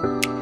Bye.